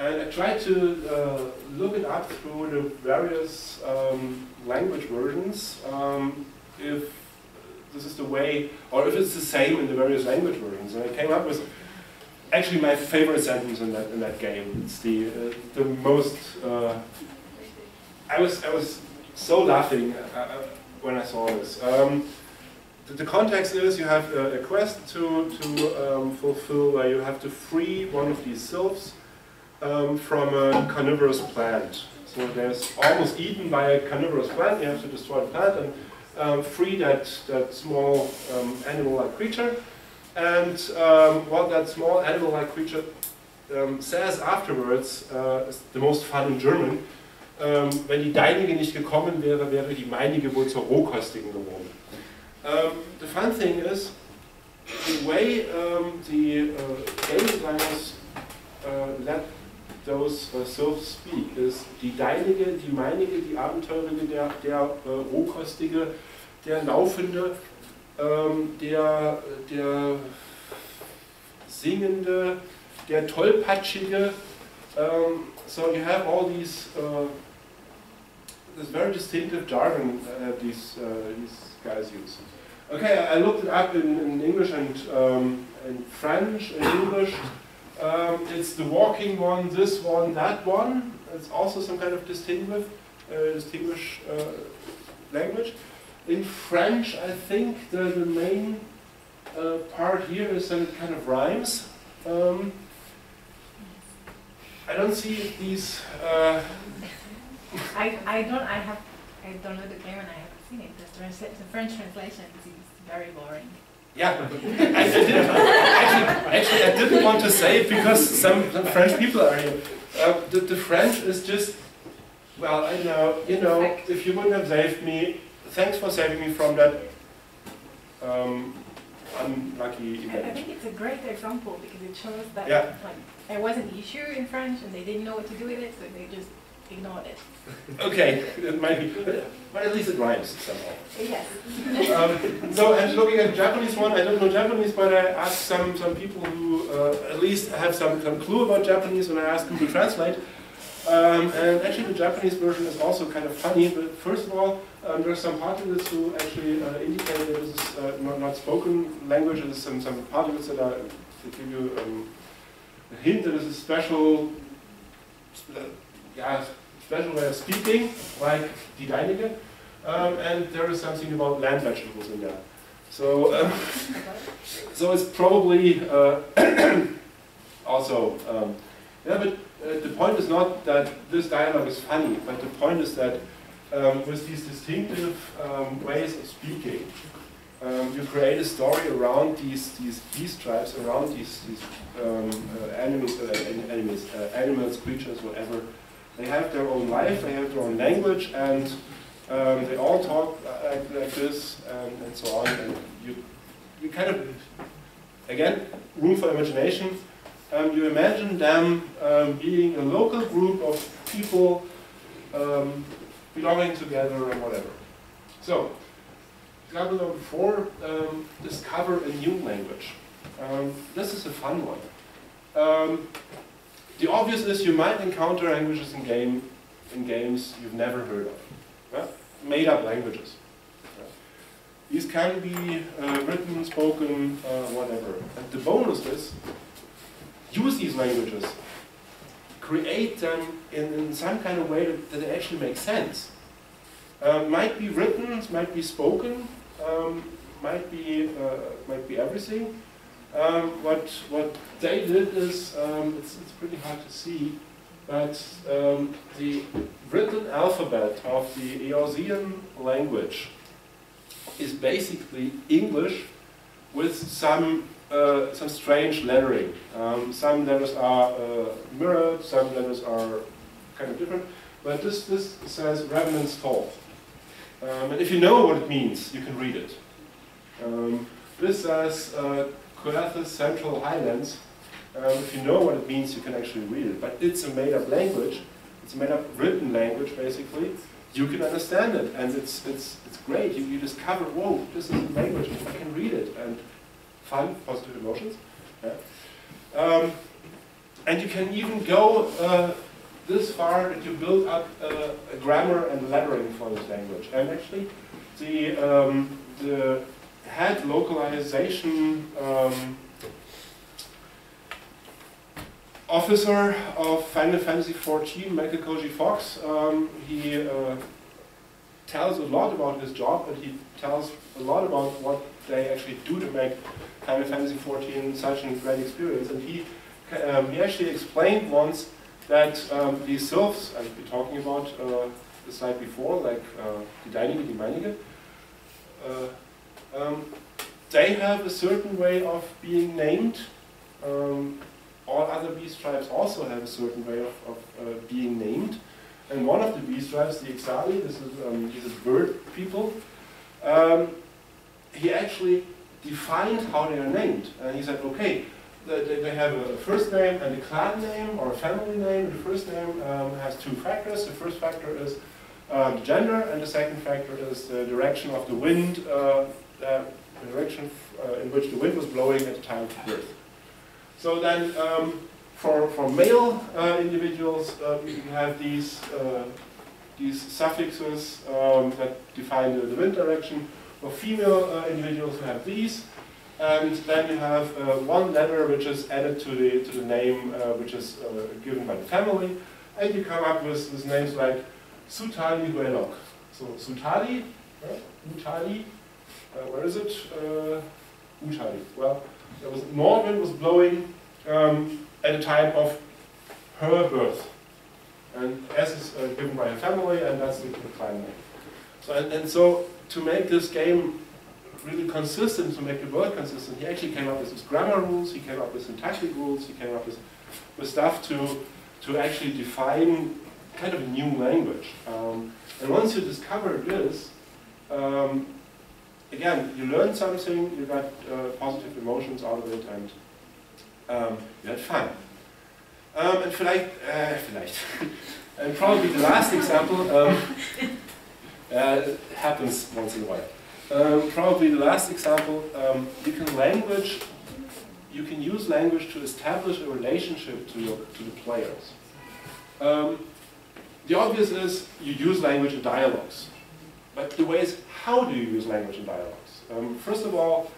And I tried to uh, look it up through the various um, language versions, um, if this is the way, or if it's the same in the various language versions. And I came up with actually my favorite sentence in that in that game. It's the uh, the most. Uh, I was I was so laughing uh, uh, when I saw this. Um, the, the, context is you have a, a quest to, to um, fulfill where you have to free one of these sylphs um, from a carnivorous plant. So there's almost eaten by a carnivorous plant, you have to destroy the plant and um, free that, that small um, animal-like creature. And um, what that small animal-like creature um, says afterwards uh, is the most fun in German. Ähm, wenn die deinige nicht gekommen wäre, wäre die meinige wohl zur rohkostigen geworden. Um, the fun thing is, the way um, the uh, game designers uh, let those uh, sylphs speak is die deinige, die meinige, die abenteurige, der, der uh, rohkostige, der laufende, um, der, der singende, der tollpatschige. Um, so you have all these uh, this very distinctive jargon uh, these, uh, these guys use. Okay, I looked it up in, in English and um, in French, in English. Um, it's the walking one, this one, that one. It's also some kind of distinguish, uh, distinguish uh, language. In French, I think the, the main uh, part here is some kind of rhymes. Um, I don't see these uh, I, I don't I have I don't know the game and I haven't seen it. The, the French translation is very boring. Yeah, I, I didn't, actually, actually, I didn't want to say it because some, some French people are here. Uh, the, the French is just, well, I know, you know, if you wouldn't have saved me, thanks for saving me from that um, unlucky event. I, I think it's a great example because it shows that yeah. like, there was an issue in French and they didn't know what to do with it, so they just ignored it. okay, it might be, but at least it rhymes somehow. Yes. um, so, and looking at Japanese one, I don't know Japanese, but I asked some, some people who uh, at least have some, some clue about Japanese when I asked them to translate. Um, and actually the Japanese version is also kind of funny, but first of all, um, there are some particles who actually uh, indicate that this is uh, not, not spoken language, there's some, some particles that are, to give you um, a hint that this is special, uh, yeah, special way of speaking, like die deinige, um, and there is something about land vegetables in there. So, um, so it's probably uh, also, um, yeah, but uh, the point is not that this dialogue is funny, but the point is that um, with these distinctive um, ways of speaking, um, you create a story around these these beast tribes, around these these uh, uh, enemies, uh, animals, creatures, whatever, they have their own life, they have their own language, and um, they all talk like, like this and, and, so on. And you, you kind of, again, room for imagination. Um, you imagine them um, being a local group of people um, belonging together and whatever. So, example number four, um, discover a new language. Um, this is a fun one. Um, the obvious is you might encounter languages in game in games you've never heard of. Yeah? Made up languages. These can be uh, written, spoken, uh, whatever. And the bonus is use these languages. Create them in, in some kind of way that, that they actually make sense. Uh, might be written, might be spoken, um, might be uh, might be everything. Um, what what they did is um, it's, it's pretty hard to see, but um, the written alphabet of the Eorzean language is basically English with some uh, some strange lettering. Um, some letters are uh, mirrored, some letters are kind of different. But this this says Revenant's Fall. Um, and if you know what it means, you can read it. Um, this says uh, Central Highlands. Um, if you know what it means, you can actually read it. But it's a made-up language. It's a made-up written language, basically. You can understand it, and it's it's it's great. You, you discover, whoa, this is a language. I can read it, and fun, positive emotions. Yeah. Um, and you can even go uh, this far that you build up uh, a grammar and lettering for this language. And actually, the, um, the head localization um, officer of Final Fantasy XIV, Michael Fox, um, he uh, tells a lot about his job, and he tells a lot about what they actually do to make Final Fantasy XIV such a great experience. And he, um, he actually explained once that um, these sylphs I've been talking about uh, the slide before, like uh, die Deinige, die Meinige, uh, um, they have a certain way of being named. Um, all other beast tribes also have a certain way of, of uh, being named. And one of the beast tribes, the Ixali, this is, um, these bird people, um, he actually defined how they are named. And he said, okay, they have a first name and a clan name or a family name. The first name um, has two factors. The first factor is uh, gender, and the second factor is the direction of the wind, uh, the direction uh, in which the wind was blowing at the time of birth. So then, um, for, for male uh, individuals, uh, you have these, uh, these suffixes um, that define the, the, wind direction. For female individuals, you have these. And then you have uh, one letter which is added to the, to the name uh, which is uh, given by the family. And you come up with, with names like Sutali Huelok. So Sutali, right? Utali, uh, where is it? Uh. Well, there was, north wind was blowing um, at the time of her birth. And S is uh, given by her family, and that's the, the clan. So, and, and so to make this game really consistent, to make the world consistent, he actually came up with his grammar rules, he came up with syntactic rules, he came up with, with stuff to, to actually define kind of a new language. Um, and once you discover this, um, again, you learn something, you got uh, positive emotions out of it, and um, you had fun. Um, and vielleicht, uh, vielleicht, and probably the last example um, uh, happens once in a while. Um, probably the last example, um, you can language, you can use language to establish a relationship to, your, to the players. Um, the obvious is you use language in dialogues. But the way is, how do you use language in dialogues? Um, first of all,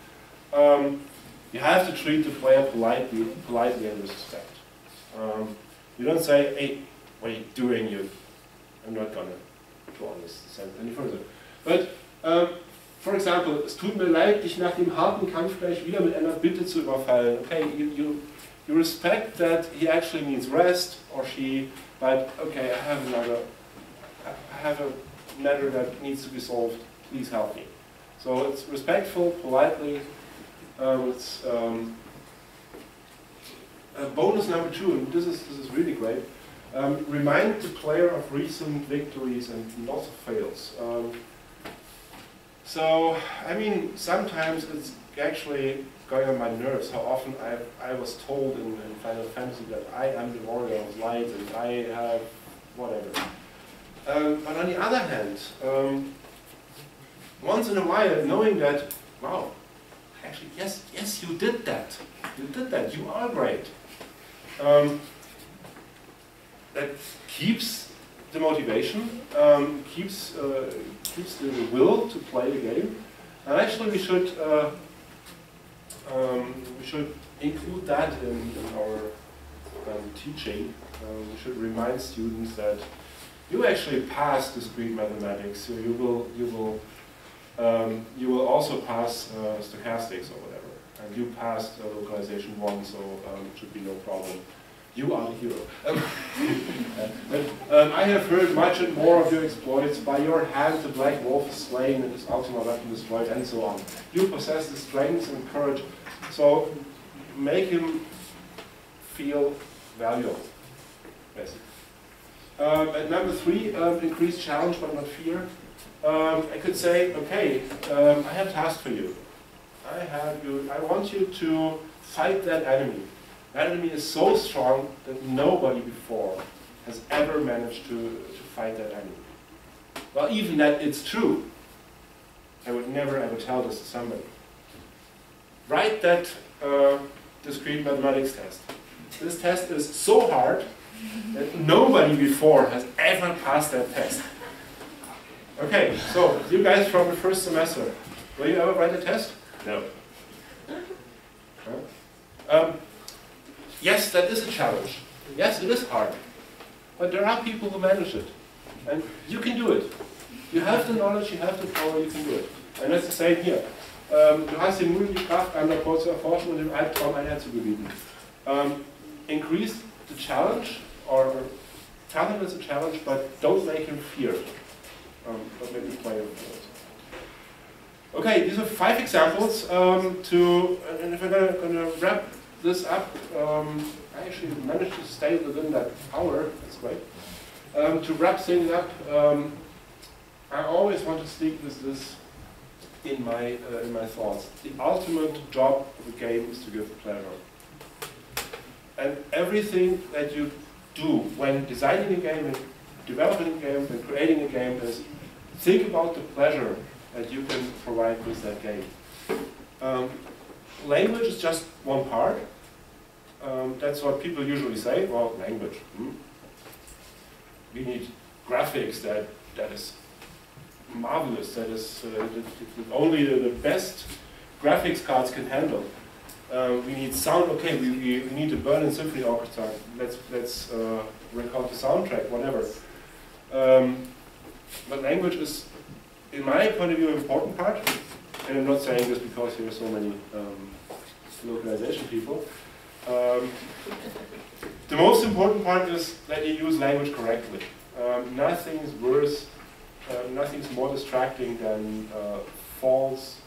um, you have to treat the player politely, politely and with respect. Um, you don't say, hey, what are you doing? You, I'm not going to on this sentence any further. But um, For example, es tut mir leid, dich nach dem harten Kampf gleich wieder mit einer Bitte zu überfallen. Okay, you, you, you respect that he actually needs rest, or she, but okay, I have another, I have a matter that needs to be solved, please help me. So it's respectful, politely, um, it's um, bonus number two, and this is, this is really great. Um, remind the player of recent victories and lots of fails. Um, so, I mean, sometimes it's actually going on my nerves how often I, I was told in, in Final Fantasy that I am the warrior of light and I have whatever. Um, but on the other hand, um, once in a while, knowing that, wow, actually, yes, yes, you did that. You did that. You are great. Um, that keeps the motivation, um, keeps uh, keeps the will to play the game. And actually, we should uh, um, we should include that in, in our um, teaching. Um, we should remind students that you actually pass discrete mathematics, so you will you will um, you will also pass uh, stochastics or whatever, and you passed uh, localization one, so um, it should be no problem. You are the hero. Um, um, I have heard much and more of your exploits. By your hand, the black wolf is slain and his ultimate weapon destroyed, and so on. You possess the strength and courage, so make him feel valuable, basically. Um, number three, um, increase challenge but not fear. Um, I could say, okay, um, I have a task for you. I have you. I want you to fight that enemy. That enemy is so strong that nobody before has ever managed to, to fight that enemy. Well, even that it's true. I would never ever tell this to somebody. Write that uh, discrete mathematics test. This test is so hard that nobody before has ever passed that test. Okay, so you guys from the first semester, will you ever write a test? No. Um, yes, that is a challenge. Yes, it is hard. But there are people who manage it. And you can do it. You have the knowledge, you have the power, you can do it. And that's the same here. Ähm, du hast den Mut, die Kraft, andere zu erforschen und dem Albtraum zu. Um, increase the challenge, or tell him it's a challenge, but don't make him fear. Um, but maybe. Okay, these are five examples um, to, and if I'm going to wrap this up, um, I actually managed to stay within that hour, that's great. Um, to wrap things up, um, I always want to stick with this in my, uh, in my thoughts. The ultimate job of a game is to give pleasure. And everything that you do when designing a game and developing a game and creating a game is think about the pleasure that you can provide with that game. Um, language is just one part. Um, that's what people usually say. Well, language. Hmm? We need graphics that that is marvelous. That is uh, that, that only the, best graphics cards can handle. Uh, we need sound. Okay, we, we, we, need a Berlin Symphony Orchestra. Let's let's uh, record the soundtrack, whatever. Um, but language is, in my point of view, an important part. And I'm not saying this because there are so many um, localization people. Um, the most important part is that you use language correctly. Um, nothing is worse, uh, nothing is more distracting than uh, false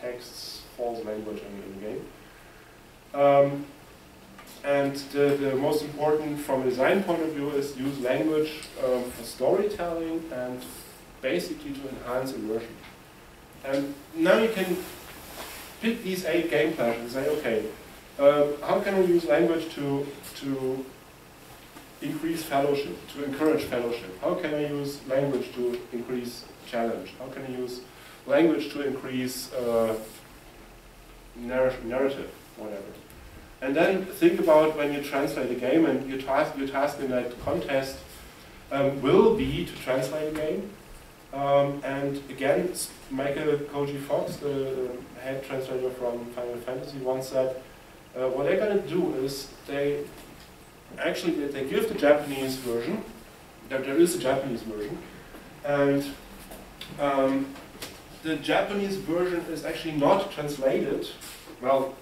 texts, false language in, in the game. Um, and the, the, most important from a design point of view is use language um, for storytelling and basically to enhance immersion. And now you can pick these eight game plans and say, okay, uh, how can we use language to, to increase fellowship, to encourage fellowship? How can I use language to increase challenge? How can I use language to increase uh, narrative, whatever? And then think about when you translate a game and your task, your task in that contest um, will be to translate a game. Um, and again, Michael Koji Fox, the head translator from Final Fantasy, once said, uh, what they're going to do is they actually they give the Japanese version, that there is a Japanese version, and um, the Japanese version is actually not translated, well,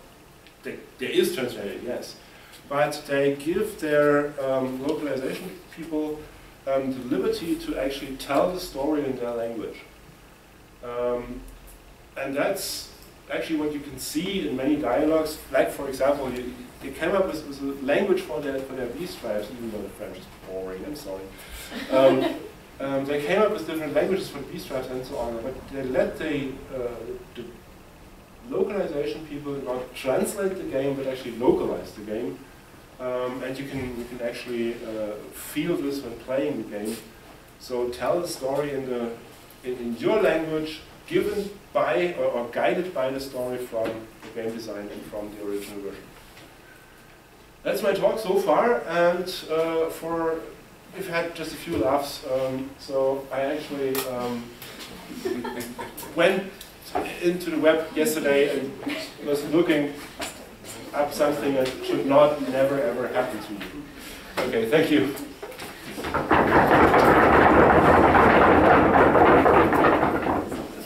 they, there is translated, yes, but they give their um, localization people um, the liberty to actually tell the story in their language. Um, and that's actually what you can see in many dialogues. Like, for example, you, they came up with, with, a language for their, for their beast tribes, even though the French is boring, I'm sorry. Um, um, they came up with different languages for beast tribes and so on, but they let the, uh, the localization people not translate the game, but actually localize the game. Um, and you can, you can actually uh, feel this when playing the game. So tell the story in, the, in, in your language, given by or, or guided by the story from the game design and from the original version. That's my talk so far, and uh, for we've had just a few laughs. Um, so I actually um, went into the web yesterday and was looking up something that should not never ever happen to you. Okay, thank you.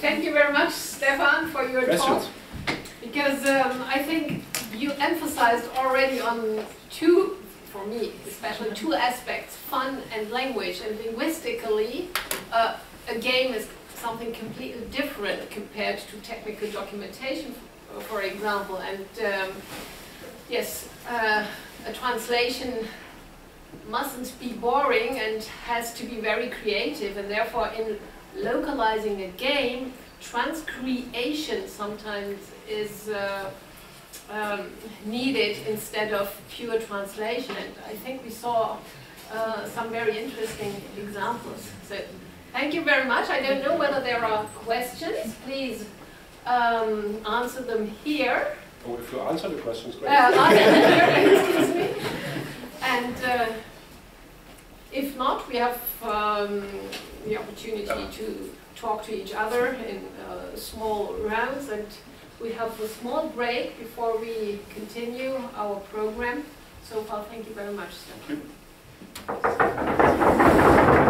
Thank you very much, Stefan, for your Questions? talk. Because um, I think you emphasized already on two, for me especially, two aspects, fun and language. And linguistically, uh, a game is something completely different compared to technical documentation, for example. And um, yes, uh, a translation mustn't be boring and has to be very creative. And therefore, in localizing a game, transcreation sometimes is uh, um, needed instead of pure translation. And I think we saw uh, some very interesting examples. So thank you very much. I don't know whether there are questions. Please um, answer them here. Oh, if you answer the questions, great. Uh, answer them here, excuse me. And uh, if not, we have um, the opportunity to talk to each other in uh, small rounds and we have a small break before we continue our program. So far, thank you very much. Stefan. Thank you.